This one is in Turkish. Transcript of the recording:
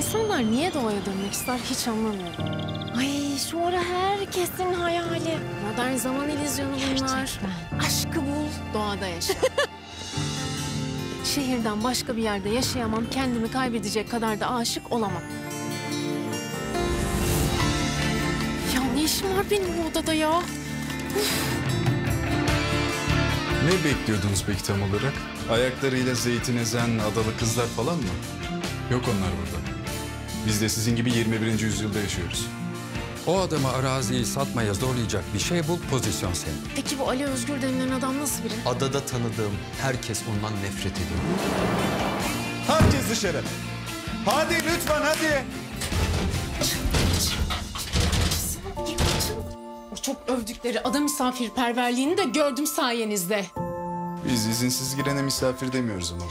İnsanlar niye doğaya dönmek ister hiç anlamıyorum. Ay şu ara herkesin hayali. Modern zaman illüzyonu bunlar. Gerçekten. Aşkı bul, doğada yaşa. Şehirden başka bir yerde yaşayamam, kendimi kaybedecek kadar da aşık olamam. Ya ne işim var benim bu odada ya? Ne bekliyordunuz peki tam olarak? Ayaklarıyla zeytin ezen adalı kızlar falan mı? Yok onlar burada. Biz de sizin gibi 21. yüzyılda yaşıyoruz. O adamı araziyi satmaya zorlayacak bir şey bul, pozisyon sen. Peki bu Ali Özgür denilen adam nasıl biri? Adada tanıdığım herkes ondan nefret ediyor. Herkes dışarı. Hadi lütfen hadi. O çok övdükleri ada misafirperverliğini de gördüm sayenizde. Biz izinsiz girene misafir demiyoruz ama.